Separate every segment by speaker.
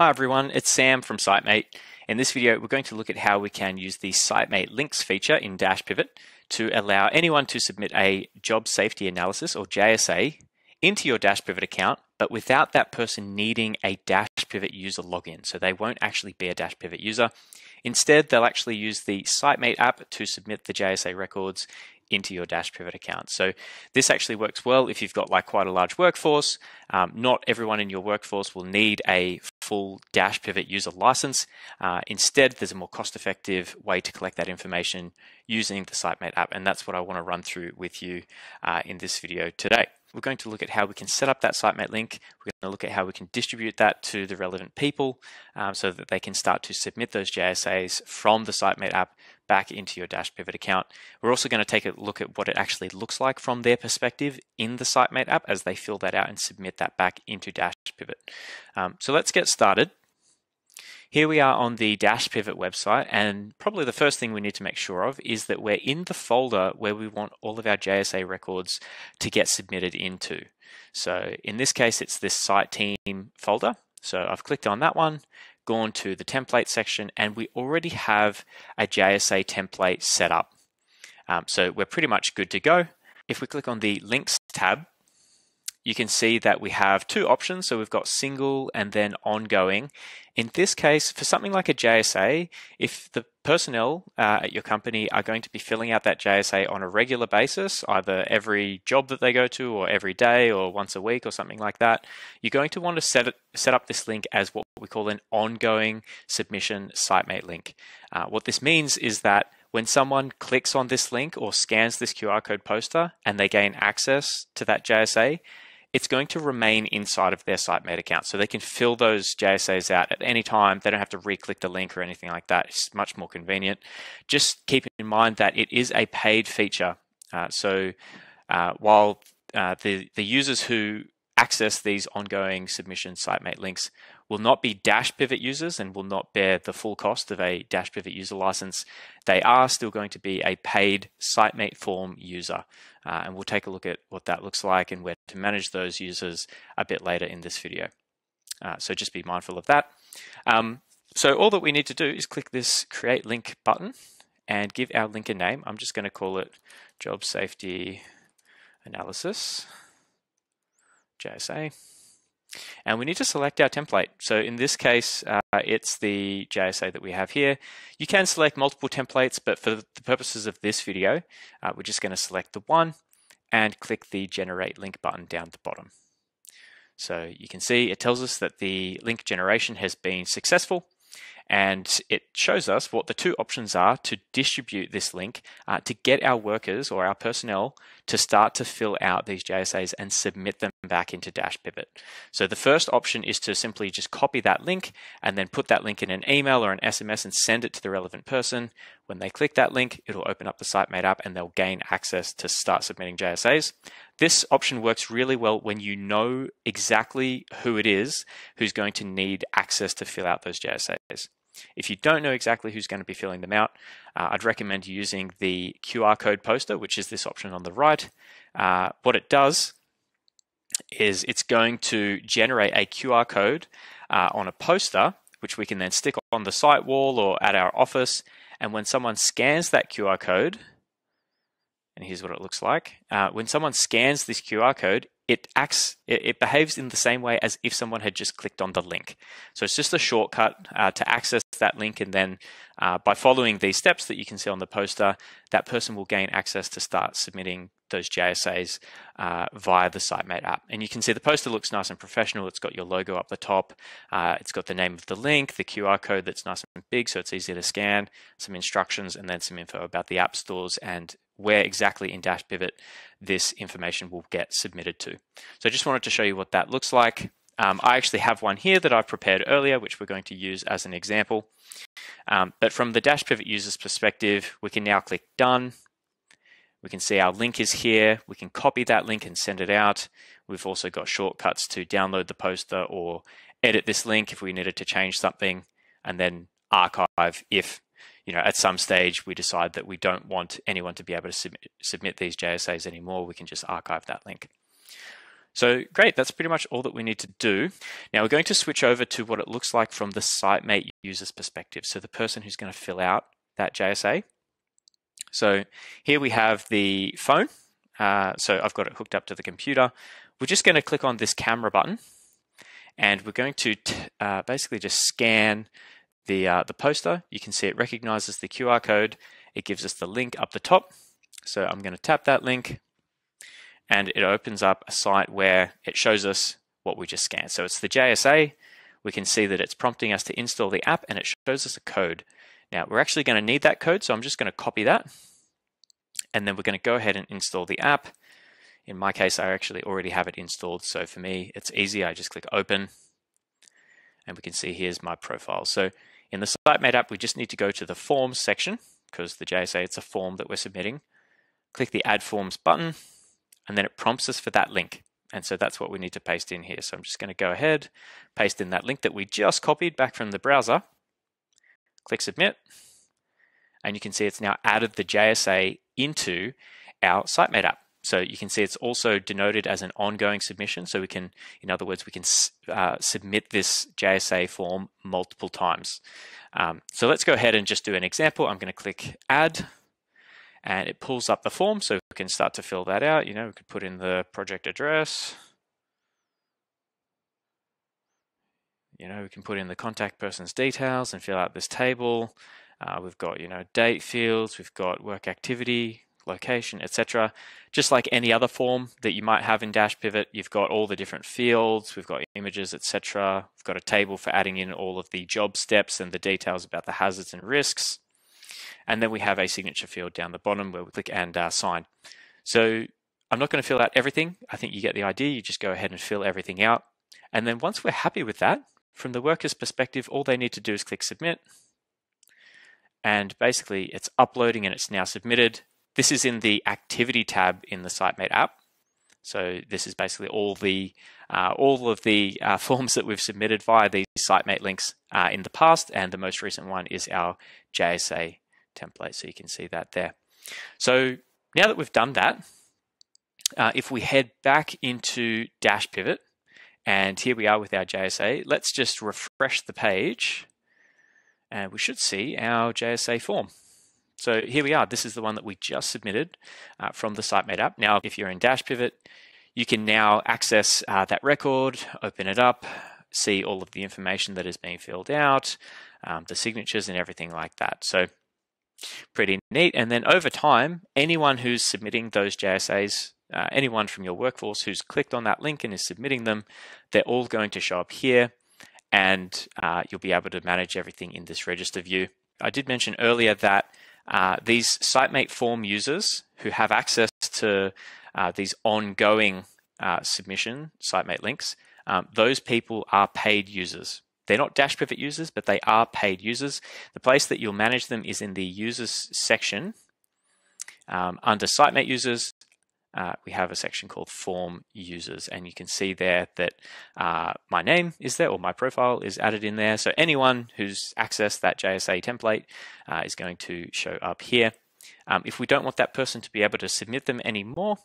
Speaker 1: Hi everyone, it's Sam from SiteMate. In this video, we're going to look at how we can use the SiteMate links feature in Dashpivot to allow anyone to submit a job safety analysis or JSA into your Dashpivot account, but without that person needing a Dashpivot user login. So they won't actually be a Dashpivot user. Instead, they'll actually use the SiteMate app to submit the JSA records into your Dashpivot account. So this actually works well if you've got like quite a large workforce. Um, not everyone in your workforce will need a full Dashpivot user license. Uh, instead, there's a more cost-effective way to collect that information using the SiteMate app, and that's what I want to run through with you uh, in this video today. We're going to look at how we can set up that SiteMate link. We're going to look at how we can distribute that to the relevant people um, so that they can start to submit those JSAs from the SiteMate app back into your Dashpivot account. We're also going to take a look at what it actually looks like from their perspective in the SiteMate app as they fill that out and submit that back into Dashpivot. Um, so let's get started. Here we are on the Dashpivot website, and probably the first thing we need to make sure of is that we're in the folder where we want all of our JSA records to get submitted into. So in this case, it's this site team folder. So I've clicked on that one, gone to the template section, and we already have a JSA template set up. Um, so we're pretty much good to go. If we click on the links tab, you can see that we have two options. So we've got single and then ongoing. In this case, for something like a JSA, if the personnel uh, at your company are going to be filling out that JSA on a regular basis, either every job that they go to or every day or once a week or something like that, you're going to want to set, it, set up this link as what we call an ongoing submission sitemate link. Uh, what this means is that when someone clicks on this link or scans this QR code poster and they gain access to that JSA, it's going to remain inside of their SiteMate account. So they can fill those JSAs out at any time. They don't have to re-click the link or anything like that. It's much more convenient. Just keep in mind that it is a paid feature. Uh, so uh, while uh, the, the users who access these ongoing submission SiteMate links will not be Dashpivot users and will not bear the full cost of a Dashpivot user license. They are still going to be a paid SiteMate form user. Uh, and we'll take a look at what that looks like and where to manage those users a bit later in this video. Uh, so just be mindful of that. Um, so all that we need to do is click this create link button and give our link a name. I'm just going to call it job safety analysis. JSA. And we need to select our template. So in this case, uh, it's the JSA that we have here. You can select multiple templates, but for the purposes of this video, uh, we're just going to select the one and click the generate link button down at the bottom. So you can see it tells us that the link generation has been successful and it shows us what the two options are to distribute this link uh, to get our workers or our personnel to start to fill out these JSAs and submit them back into Dashpivot. So the first option is to simply just copy that link and then put that link in an email or an SMS and send it to the relevant person. When they click that link, it'll open up the SiteMate app and they'll gain access to start submitting JSAs. This option works really well when you know exactly who it is who's going to need access to fill out those JSAs. If you don't know exactly who's going to be filling them out, uh, I'd recommend using the QR code poster, which is this option on the right. Uh, what it does is it's going to generate a QR code uh, on a poster, which we can then stick on the site wall or at our office. And when someone scans that QR code, and here's what it looks like. Uh, when someone scans this QR code, it acts, it, behaves in the same way as if someone had just clicked on the link. So it's just a shortcut uh, to access that link, and then uh, by following these steps that you can see on the poster, that person will gain access to start submitting those JSAs uh, via the SiteMate app. And you can see the poster looks nice and professional. It's got your logo up the top. Uh, it's got the name of the link, the QR code that's nice and big, so it's easy to scan, some instructions, and then some info about the app stores and where exactly in Dashpivot this information will get submitted to. So I just wanted to show you what that looks like. Um, I actually have one here that I've prepared earlier, which we're going to use as an example. Um, but from the Dashpivot user's perspective, we can now click Done. We can see our link is here. We can copy that link and send it out. We've also got shortcuts to download the poster or edit this link if we needed to change something, and then archive if you know, at some stage we decide that we don't want anyone to be able to submit, submit these JSAs anymore, we can just archive that link. So great, that's pretty much all that we need to do. Now we're going to switch over to what it looks like from the SiteMate user's perspective. So the person who's going to fill out that JSA. So here we have the phone. Uh, so I've got it hooked up to the computer. We're just going to click on this camera button and we're going to uh, basically just scan the, uh, the poster. You can see it recognizes the QR code. It gives us the link up the top. So I'm going to tap that link and it opens up a site where it shows us what we just scanned. So it's the JSA. We can see that it's prompting us to install the app and it shows us a code. Now we're actually going to need that code, so I'm just going to copy that. And then we're going to go ahead and install the app. In my case, I actually already have it installed. So for me, it's easy. I just click open and we can see here's my profile. So in the SiteMate app, we just need to go to the forms section because the JSA, it's a form that we're submitting. Click the add forms button and then it prompts us for that link. And so that's what we need to paste in here. So I'm just going to go ahead, paste in that link that we just copied back from the browser, click submit, and you can see it's now added the JSA into our SiteMate app. So you can see it's also denoted as an ongoing submission. So we can, in other words, we can uh, submit this JSA form multiple times. Um, so let's go ahead and just do an example. I'm going to click add and it pulls up the form so we can start to fill that out. You know, we could put in the project address. You know, we can put in the contact person's details and fill out this table. Uh, we've got, you know, date fields, we've got work activity, location, etc. Just like any other form that you might have in Dashpivot, you've got all the different fields, we've got images, etc. We've got a table for adding in all of the job steps and the details about the hazards and risks. And then we have a signature field down the bottom where we click and uh, sign. So I'm not going to fill out everything. I think you get the idea. You just go ahead and fill everything out. And then once we're happy with that, from the worker's perspective, all they need to do is click submit. And basically it's uploading and it's now submitted. This is in the activity tab in the SiteMate app. So this is basically all the uh, all of the uh, forms that we've submitted via these SiteMate links uh, in the past, and the most recent one is our JSA template. So you can see that there. So now that we've done that, uh, if we head back into Dashpivot, and here we are with our JSA, let's just refresh the page, and we should see our JSA form. So here we are. This is the one that we just submitted uh, from the SiteMate app. Now, if you're in Dashpivot, you can now access uh, that record, open it up, see all of the information that is being filled out, um, the signatures and everything like that. So pretty neat. And then over time, anyone who's submitting those JSAs, uh, anyone from your workforce who's clicked on that link and is submitting them, they're all going to show up here and uh, you'll be able to manage everything in this register view. I did mention earlier that uh, these SiteMate form users who have access to uh, these ongoing uh, submission SiteMate links, um, those people are paid users. They're not Dashpivot users, but they are paid users. The place that you'll manage them is in the users section. Um, under SiteMate users, uh, we have a section called form users and you can see there that uh, my name is there or my profile is added in there so anyone who's accessed that JSA template uh, is going to show up here um, if we don't want that person to be able to submit them anymore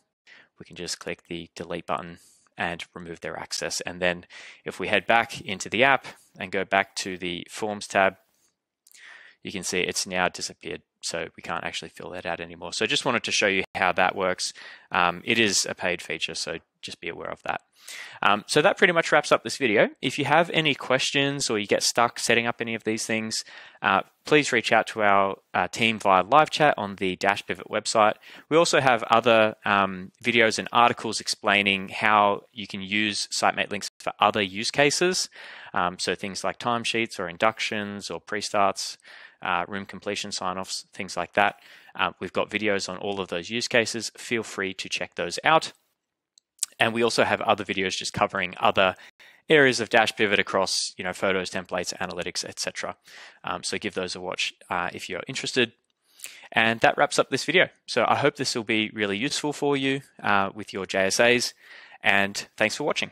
Speaker 1: we can just click the delete button and remove their access. And then if we head back into the app and go back to the Forms tab, you can see it's now disappeared. So we can't actually fill that out anymore. So I just wanted to show you how that works. Um, it is a paid feature, so just be aware of that. Um, so that pretty much wraps up this video. If you have any questions or you get stuck setting up any of these things, uh, please reach out to our uh, team via live chat on the Dashpivot website. We also have other um, videos and articles explaining how you can use SiteMate links for other use cases. Um, so things like timesheets or inductions or pre-starts, uh, room completion sign-offs, things like that. Uh, we've got videos on all of those use cases. Feel free to check those out. And we also have other videos just covering other areas of Dashpivot across, you know, photos, templates, analytics, etc. Um, so give those a watch uh, if you're interested. And that wraps up this video. So I hope this will be really useful for you uh, with your JSAs. And thanks for watching.